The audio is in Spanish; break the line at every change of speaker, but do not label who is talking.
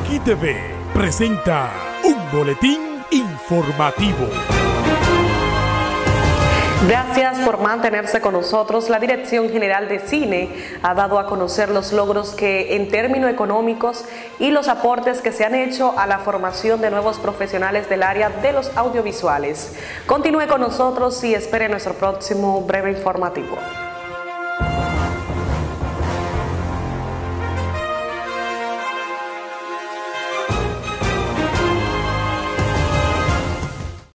Aquí TV presenta un boletín informativo.
Gracias por mantenerse con nosotros. La Dirección General de Cine ha dado a conocer los logros que en términos económicos y los aportes que se han hecho a la formación de nuevos profesionales del área de los audiovisuales. Continúe con nosotros y espere nuestro próximo breve informativo.